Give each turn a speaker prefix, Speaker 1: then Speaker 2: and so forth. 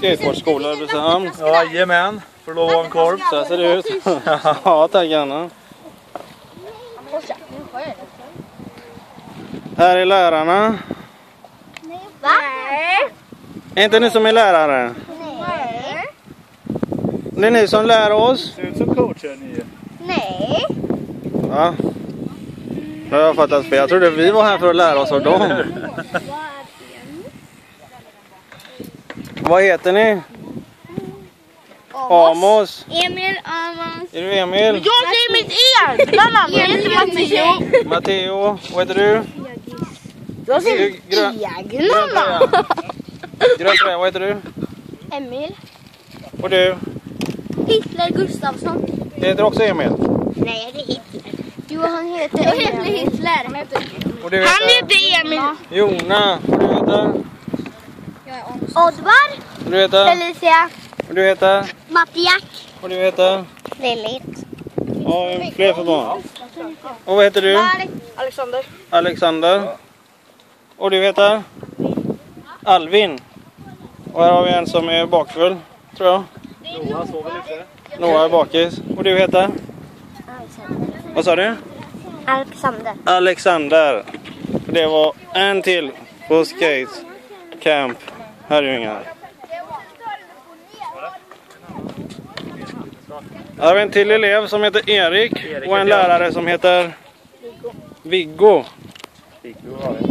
Speaker 1: Skateboardskola i Ulricehamn.
Speaker 2: Jajamän, får lov att ha en korv.
Speaker 1: Så här ser det ut. ja, tack Anna. Här är lärarna.
Speaker 3: Va?
Speaker 1: Är inte ni som är lärare?
Speaker 3: Nej.
Speaker 1: Det är ni som lär oss.
Speaker 2: Ser ut som coacher ni.
Speaker 3: Nej.
Speaker 1: Ja. Nu har jag fattat fel. Jag trodde vi var här för att lära oss av dem. Vad heter ni? Amos.
Speaker 3: Emil, Amos.
Speaker 1: Är du Emil?
Speaker 3: Jag säger mitt namn. Emil Matteo.
Speaker 1: Matteo. Vad heter du?
Speaker 3: Jag säger mitt egna namn.
Speaker 1: Vad heter du?
Speaker 3: Emil.
Speaker 1: Och du?
Speaker 3: Hitler Gustafsson.
Speaker 1: Heter också Emil?
Speaker 3: Nej, det är Hitler. Jo, han heter Jag heter Hitler.
Speaker 1: Och du
Speaker 3: Han
Speaker 1: heter?
Speaker 3: heter Emil.
Speaker 1: Jona. Och du heter?
Speaker 3: Oddvar.
Speaker 1: Och du heter?
Speaker 3: Felicia.
Speaker 1: Och du heter?
Speaker 3: Mattiak.
Speaker 1: Och du heter?
Speaker 3: Lillit.
Speaker 1: Ja, fler för barn. Och vad heter du?
Speaker 3: Alexander.
Speaker 1: Alexander. Och du heter? Alvin. Och här har vi en som är bakfull, tror jag.
Speaker 2: Noah sover lite.
Speaker 1: Noah är bakis. Och du heter? Vad sa du?
Speaker 3: Alexander.
Speaker 1: Alexander. Det var en till på Skate Camp här är ju inga. Här har vi en till elev som heter Erik och en lärare som heter Viggo. Viggo